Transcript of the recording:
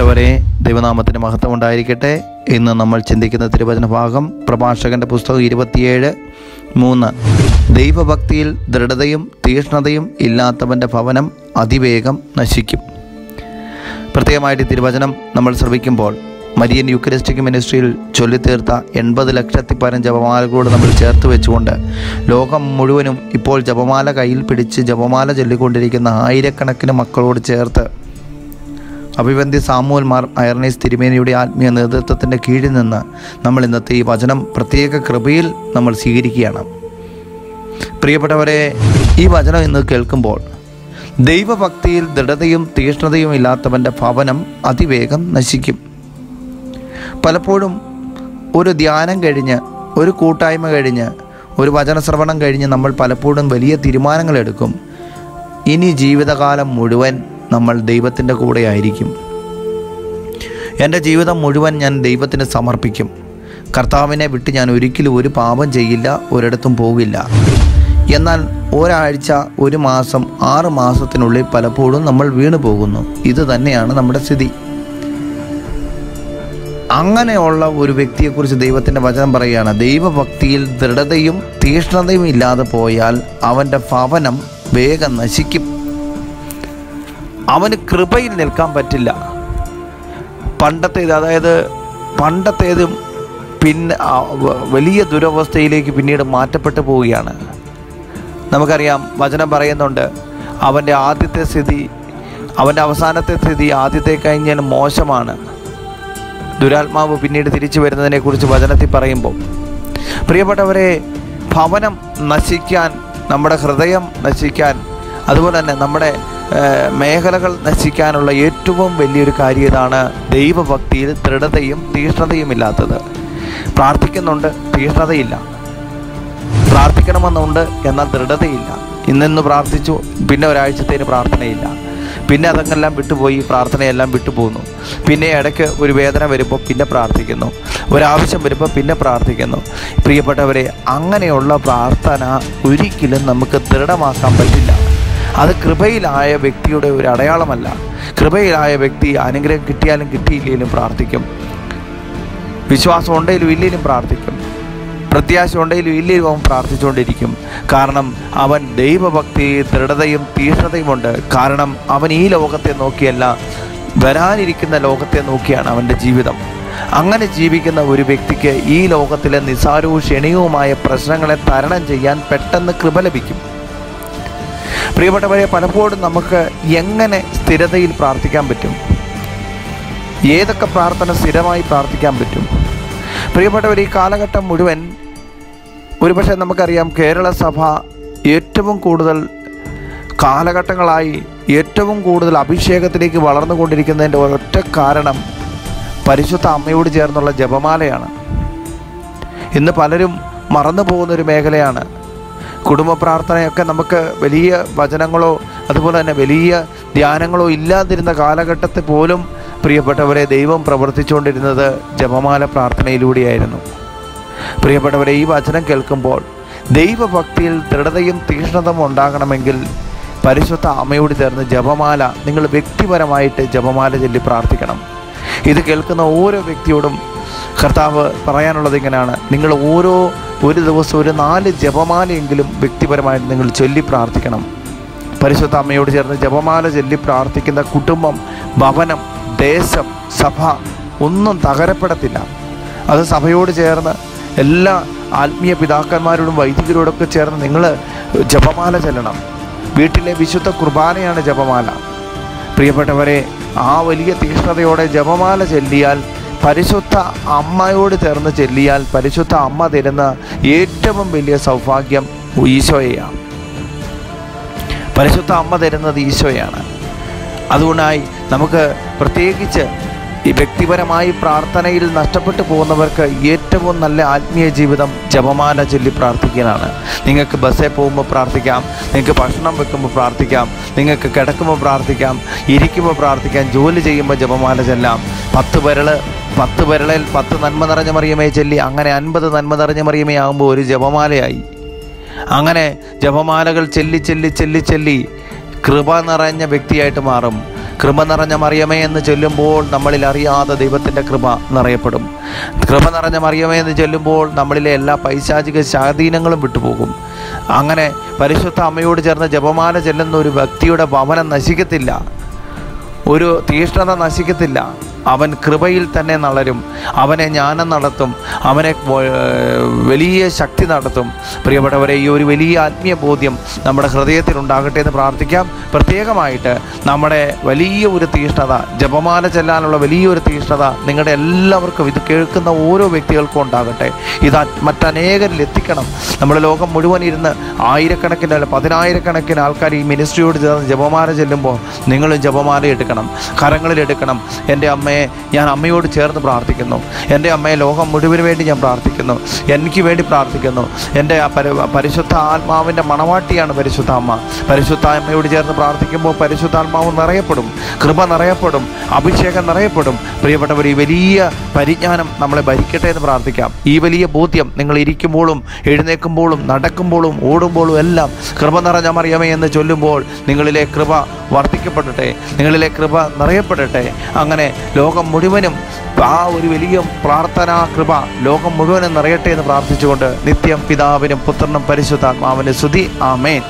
പ്രിയപ്പെട്ടവരെ ദൈവനാമത്തിന് മഹത്വം ഉണ്ടായിരിക്കട്ടെ ഇന്ന് നമ്മൾ ചിന്തിക്കുന്ന തിരുവചന ഭാഗം പ്രഭാഷകന്റെ പുസ്തകം ഇരുപത്തിയേഴ് മൂന്ന്. ദൈവഭക്തിയിൽ ദൃഢതയും തീഷ്ണതയും ഇല്ലാത്തവന്റെ ഭവനം അതിവേഗം നശിക്കും. പ്രത്യേകമായിട്ട് തിരുവചനം നമ്മൾ ശ്രവിക്കുമ്പോൾ മരിയൻ യുക്രിസ്റ്റിക് മിനിസ്ട്രിയിൽ ചൊല്ലിത്തീർത്ത എൺപത് ലക്ഷത്തി പരം ജപമാലകളോട് നമ്മൾ ചേർത്ത് വെച്ചുകൊണ്ട് ലോകം മുഴുവനും ഇപ്പോൾ ജപമാല കയ്യിൽ പിടിച്ച് ജപമാല ചൊല്ലിക്കൊണ്ടിരിക്കുന്ന ആയിരക്കണക്കിന് മക്കളോട് ചേർത്ത് അഭിവന്തി സാമൂൽമാർ അയർനീസ് തിരുമേനിയുടെ ആത്മീയ നേതൃത്വത്തിന്റെ കീഴിൽ നിന്ന് നമ്മൾ ഇന്നത്തെ ഈ വചനം പ്രത്യേക കൃപയിൽ നമ്മൾ സ്വീകരിക്കുകയാണ്. പ്രിയപ്പെട്ടവരെ ഈ വചനം ഇന്ന് കേൾക്കുമ്പോൾ ദൈവഭക്തിയിൽ ദൃഢതയും തീഷ്ണതയും ഇല്ലാത്തവന്റെ ഭവനം അതിവേഗം നശിക്കും. പലപ്പോഴും ഒരു ധ്യാനം കഴിഞ്ഞ് ഒരു കൂട്ടായ്മ കഴിഞ്ഞ് ഒരു വചനശ്രവണം കഴിഞ്ഞ് നമ്മൾ പലപ്പോഴും വലിയ തീരുമാനങ്ങൾ എടുക്കും. ഇനി ജീവിതകാലം മുഴുവൻ നമ്മൾ ദൈവത്തിന്റെ കൂടെ ആയിരിക്കും. എന്റെ ജീവിതം മുഴുവൻ ഞാൻ ദൈവത്തിന് സമർപ്പിക്കും. കർത്താവിനെ വിട്ട് ഞാൻ ഒരിക്കലും ഒരു പാപം ചെയ്യില്ല ഒരിടത്തും പോകില്ല. എന്നാൽ ഒരാഴ്ച ഒരു മാസം ആറ് മാസത്തിനുള്ളിൽ പലപ്പോഴും നമ്മൾ വീണു പോകുന്നു. ഇത് തന്നെയാണ് നമ്മുടെ സ്ഥിതി. അങ്ങനെയുള്ള ഒരു വ്യക്തിയെക്കുറിച്ച് ദൈവത്തിന്റെ വചനം പറയുകയാണ് ദൈവഭക്തിയിൽ ദൃഢതയും തീഷ്ണതയും ഇല്ലാതെ പോയാൽ അവന്റെ ഭവനം വേഗം നശിക്കും. അവന് കൃപയിൽ നിൽക്കാൻ പറ്റില്ല. പണ്ടത്തേത് അതായത് പണ്ടത്തേതും പിന്നെ വലിയ ദുരവസ്ഥയിലേക്ക് പിന്നീട് മാറ്റപ്പെട്ടു പോവുകയാണ്. നമുക്കറിയാം വചനം പറയുന്നുണ്ട് അവന്റെ ആദ്യത്തെ സ്ഥിതി അവന്റെ അവസാനത്തെ സ്ഥിതി ആദ്യത്തെ കഴിഞ്ഞാൽ മോശമാണ്. ദുരാത്മാവ് പിന്നീട് തിരിച്ചു വരുന്നതിനെക്കുറിച്ച് വചനത്തിൽ പറയുമ്പോൾ. പ്രിയപ്പെട്ടവരെ ഭവനം നശിക്കാൻ നമ്മുടെ ഹൃദയം നശിക്കാൻ അതുപോലെ തന്നെ നമ്മുടെ മേഖലകൾ നശിക്കാനുള്ള ഏറ്റവും വലിയൊരു കാര്യം ഇതാണ് ദൈവഭക്തിയിൽ ദൃഢതയും തീഷ്ണതയും ഇല്ലാത്തത് പ്രാർത്ഥിക്കുന്നുണ്ട് തീഷ്ണതയില്ല. പ്രാർത്ഥിക്കണമെന്നുണ്ട് എന്നാൽ ദൃഢതയില്ല. ഇന്നിന്ന് പ്രാർത്ഥിച്ചു പിന്നെ ഒരാഴ്ചത്തേന് പ്രാർത്ഥനയില്ല. പിന്നെ അതങ്ങെല്ലാം വിട്ടുപോയി പ്രാർത്ഥനയെല്ലാം വിട്ടുപോകുന്നു പിന്നെ ഇടയ്ക്ക് ഒരു വേദന വരുമ്പോൾ പിന്നെ പ്രാർത്ഥിക്കുന്നു. ഒരാവശ്യം വരുമ്പോൾ പിന്നെ പ്രാർത്ഥിക്കുന്നു. പ്രിയപ്പെട്ടവരെ അങ്ങനെയുള്ള പ്രാർത്ഥന ഒരിക്കലും നമുക്ക് ദൃഢമാക്കാൻ പറ്റില്ല. അത് കൃപയിലായ വ്യക്തിയുടെ ഒരു അടയാളമല്ല. കൃപയിലായ വ്യക്തി അനുഗ്രഹം കിട്ടിയാലും കിട്ടിയില്ലെങ്കിലും പ്രാർത്ഥിക്കും. വിശ്വാസം ഉണ്ടെങ്കിലും ഇല്ലെങ്കിലും പ്രാർത്ഥിക്കും. പ്രത്യാശ ഉണ്ടെങ്കിലും ഇല്ലെങ്കിലും അവൻ പ്രാർത്ഥിച്ചുകൊണ്ടിരിക്കും. കാരണം അവൻ ദൈവഭക്തി ദൃഢതയും തീഷ്ണതയുമുണ്ട് കാരണം അവൻ ഈ ലോകത്തെ നോക്കിയല്ല വരാനിരിക്കുന്ന ലോകത്തെ നോക്കിയാണ് അവന്റെ ജീവിതം. അങ്ങനെ ജീവിക്കുന്ന ഒരു വ്യക്തിക്ക് ഈ ലോകത്തിലെ നിസാരവും ക്ഷണികവുമായ പ്രശ്നങ്ങളെ തരണം ചെയ്യാൻ പെട്ടെന്ന് കൃപ ലഭിക്കും. പ്രിയപ്പെട്ടവരെ പലപ്പോഴും നമുക്ക് എങ്ങനെ സ്ഥിരതയിൽ പ്രാർത്ഥിക്കാൻ പറ്റും? ഏതൊക്കെ പ്രാർത്ഥന സ്ഥിരമായി പ്രാർത്ഥിക്കാൻ പറ്റും? പ്രിയപ്പെട്ടവർ ഈ കാലഘട്ടം മുഴുവൻ ഒരുപക്ഷെ നമുക്കറിയാം കേരള സഭ ഏറ്റവും കൂടുതൽ കാലഘട്ടങ്ങളായി ഏറ്റവും കൂടുതൽ അഭിഷേകത്തിലേക്ക് വളർന്നുകൊണ്ടിരിക്കുന്നതിന്റെ ഒരൊറ്റ കാരണം പരിശുദ്ധ അമ്മയോട് ചേർന്നുള്ള ജപമാലയാണ്. ഇന്ന് പലരും മറന്നു പോകുന്ന ഒരു മേഖലയാണ് കുടുംബ പ്രാർത്ഥനയൊക്കെ നമുക്ക് വലിയ വചനങ്ങളോ അതുപോലെ തന്നെ വലിയ ധ്യാനങ്ങളോ ഇല്ലാതിരുന്ന കാലഘട്ടത്തിൽ പോലും പ്രിയപ്പെട്ടവരെ ദൈവം പ്രവർത്തിച്ചുകൊണ്ടിരുന്നത് ജപമാല പ്രാർത്ഥനയിലൂടെയായിരുന്നു. പ്രിയപ്പെട്ടവരെ ഈ വചനം കേൾക്കുമ്പോൾ ദൈവഭക്തിയിൽ ദൃഢതയും തീഷ്ണതയും ഉണ്ടാകണമെങ്കിൽ പരിശുദ്ധ അമ്മയോട് ചേർന്ന് ജപമാല നിങ്ങൾ വ്യക്തിപരമായിട്ട് ജപമാല ചൊല്ലി പ്രാർത്ഥിക്കണം. ഇത് കേൾക്കുന്ന ഓരോ വ്യക്തിയോടും കർത്താവ് പറയാനുള്ളത് ഇങ്ങനെയാണ്. നിങ്ങൾ ഓരോ ഒരു ദിവസം ഒരു നാല് ജപമാലയെങ്കിലും വ്യക്തിപരമായിട്ട് നിങ്ങൾ ചൊല്ലി പ്രാർത്ഥിക്കണം. പരിശുദ്ധ അമ്മയോട് ചേർന്ന് ജപമാല ചൊല്ലി പ്രാർത്ഥിക്കുന്ന കുടുംബം ഭവനം ദേശം സഭ ഒന്നും തകരപ്പെടത്തില്ല. അത് സഭയോട് ചേർന്ന് എല്ലാ ആത്മീയ പിതാക്കന്മാരോടും വൈദികരോടൊക്കെ ചേർന്ന് നിങ്ങൾ ജപമാല ചെല്ലണം. വീട്ടിലെ വിശുദ്ധ കുർബാനയാണ് ജപമാല. പ്രിയപ്പെട്ടവരെ ആ വലിയ തീക്ഷ്ണതയോടെ ജപമാല ചെല്ലിയാൽ പരിശുദ്ധ അമ്മയോട് ചേർന്ന് ചെല്ലിയാൽ പരിശുദ്ധ അമ്മ തരുന്ന ഏറ്റവും വലിയ സൗഭാഗ്യം ഈശോയാണ്. പരിശുദ്ധ അമ്മ തരുന്നത് ഈശോയാണ്. അതുകൊണ്ടായി നമുക്ക് പ്രത്യേകിച്ച് ഈ വ്യക്തിപരമായി പ്രാർത്ഥനയിൽ നഷ്ടപ്പെട്ടു പോകുന്നവർക്ക് ഏറ്റവും നല്ല ആത്മീയ ജീവിതം ജപമാല ചൊല്ലി പ്രാർത്ഥിക്കാനാണ് നിങ്ങൾക്ക് ബസ്സിൽ പോകുമ്പോൾ പ്രാർത്ഥിക്കാം നിങ്ങൾക്ക് ഭക്ഷണം വെക്കുമ്പോൾ പ്രാർത്ഥിക്കാം നിങ്ങൾക്ക് കിടക്കുമ്പോൾ പ്രാർത്ഥിക്കാം ഇരിക്കുമ്പോൾ പ്രാർത്ഥിക്കാം ജോലി ചെയ്യുമ്പോൾ ജപമാല ചെല്ലാം. പത്ത് വിരൾ പത്ത് വിരളിൽ പത്ത് നന്മ നിറഞ്ഞ മറിയമേ ചൊല്ലി അങ്ങനെ അൻപത് നന്മ നിറഞ്ഞ മറിയമേ ആകുമ്പോൾ ഒരു ജപമാലയായി. അങ്ങനെ ജപമാലകൾ ചെല്ലി ചെല്ലി ചെല്ലി ചെല്ലി കൃപ നിറഞ്ഞ വ്യക്തിയായിട്ട് മാറും. കൃപ നിറഞ്ഞ മറിയമേ എന്ന് ചൊല്ലുമ്പോൾ നമ്മളിൽ അറിയാതെ ദൈവത്തിന്റെ കൃപ നിറയപ്പെടും. കൃപ നിറഞ്ഞ മറിയമേ എന്ന് ചൊല്ലുമ്പോൾ നമ്മളിലെ എല്ലാ പൈശാചിക സ്വാധീനങ്ങളും വിട്ടുപോകും. അങ്ങനെ പരിശുദ്ധ അമ്മയോട് ചേർന്ന് ജപമാല ചെല്ലുന്ന ഒരു വ്യക്തിയുടെ ഭവനം നശിക്കത്തില്ല. ഒരു തീഷ്ണത നശിക്കത്തില്ല. അവൻ കൃപയിൽ തന്നെ നളരും. അവനെ ജ്ഞാനം നടത്തും. അവനെ വലിയ ശക്തി നടത്തും. പ്രിയപ്പെട്ടവരെ ഈ ഒരു വലിയ ആത്മീയ ബോധ്യം നമ്മുടെ ഹൃദയത്തിൽ ഉണ്ടാകട്ടെ എന്ന് പ്രാർത്ഥിക്കാം. പ്രത്യേകമായിട്ട് നമ്മുടെ വലിയ ഒരു തീഷ്ണത ജപമാല ചെല്ലാനുള്ള വലിയൊരു തീഷ്ണത നിങ്ങളുടെ എല്ലാവർക്കും ഇത് കേൾക്കുന്ന ഓരോ വ്യക്തികൾക്കും ഉണ്ടാകട്ടെ. ഇത് മറ്റനേകരിൽ എത്തിക്കണം. നമ്മുടെ ലോകം മുഴുവൻ ഇരുന്ന് ആയിരക്കണക്കിന് അല്ല പതിനായിരക്കണക്കിന് ആൾക്കാർ ഈ മിനിസ്ട്രിയോട് ചേർന്ന് ജപമാല ചെല്ലുമ്പോൾ നിങ്ങളും ജപമാല എടുക്കണം. കരങ്ങളിൽ എടുക്കണം. എന്റെ അമ്മയെ ഞാൻ അമ്മയോട് ചേർന്ന് പ്രാർത്ഥിക്കുന്നു. എന്റെ അമ്മയെ ലോകം മുഴുവൻ വേണ്ടി ഞാൻ പ്രാർത്ഥിക്കുന്നു. എനിക്ക് വേണ്ടി പ്രാർത്ഥിക്കുന്നു. എന്റെ പരിശുദ്ധ ആത്മാവിന്റെ മണവാട്ടിയാണ് പരിശുദ്ധ അമ്മ. പരിശുദ്ധ അമ്മയോട് ചേർന്ന് പ്രാർത്ഥിക്കുമ്പോൾ പരിശുദ്ധാത്മാവ് നിറയപ്പെടും. കൃപ നിറയപ്പെടും. അഭിഷേകം നിറയപ്പെടും. പ്രിയപ്പെട്ടവർ ഈ വലിയ പരിജ്ഞാനം നമ്മളെ ഭരിക്കട്ടെ എന്ന് പ്രാർത്ഥിക്കാം. ഈ വലിയ ബോധ്യം നിങ്ങൾ ഇരിക്കുമ്പോഴും എഴുന്നേൽക്കുമ്പോഴും നടക്കുമ്പോഴും ഓടുമ്പോഴും എല്ലാം കൃപ നിറഞ്ഞ മറിയമേ എന്ന് ചൊല്ലുമ്പോൾ നിങ്ങളിലെ കൃപ വർദ്ധിക്കപ്പെടട്ടെ നിങ്ങളിലെ കൃപ നിറയപ്പെടട്ടെ. അങ്ങനെ ലോകം മുഴുവനും ആ ഒരു വലിയ പ്രാർത്ഥനാ കൃപ ലോകം മുഴുവനും നിറയട്ടെ എന്ന് പ്രാർത്ഥിച്ചുകൊണ്ട് നിത്യം പിതാവിനും പുത്രനും പരിശുദ്ധാത്മാവിനും സ്തുതി. ആമേൻ.